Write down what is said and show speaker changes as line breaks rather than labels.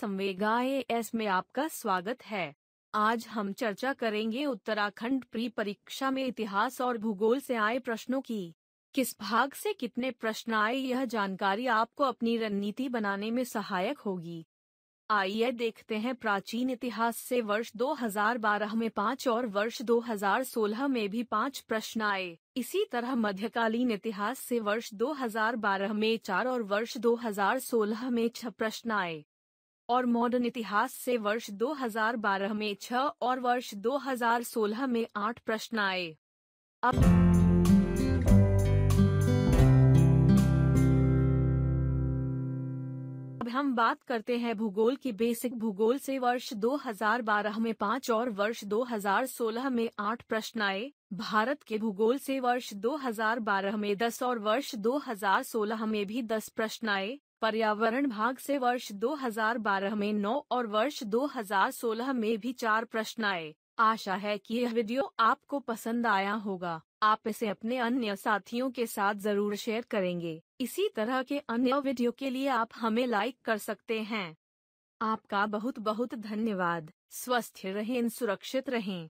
संवेगा S में आपका स्वागत है। आज हम चर्चा करेंगे उत्तराखंड प्री परीक्षा में इतिहास और भूगोल से आए प्रश्नों की। किस भाग से कितने प्रश्न आए, यह जानकारी आपको अपनी रणनीति बनाने में सहायक होगी। आइए देखते हैं प्राचीन इतिहास से वर्ष 2012 में पाँच और वर्ष 2016 में भी पाँच प्रश्न आए। इसी तरह मध्यकालीन इतिहास से वर्ष 2012 में चार और वर्ष 2016 में छह प्रश्न आए। और मॉडर्न इतिहास से वर्ष 2012 में छह और वर्ष 2016 में आठ प्रश्न आए। अब अब हम बात करते हैं भूगोल की बेसिक भूगोल से वर्ष 2012 में पाँच और वर्ष 2016 में आठ प्रश्न आए। भारत के भूगोल से वर्ष 2012 में 10 और वर्ष 2016 में भी 10 प्रश्न आए। पर्यावरण भाग से वर्ष 2012 में 9 और वर्ष 2016 में भी चार प्रश्न आए। आशा है कि यह वीडियो आपको पसंद आया होगा। आप इसे अपने अन्य साथियों के साथ ज़रूर शेयर करेंगे। इसी तरह के अन्य वीडियो के लिए आप हमें लाइक कर सकते हैं। आपका बहुत बहुत धन्यवाद। स्वस्थ रहें, सुरक्षित रहें।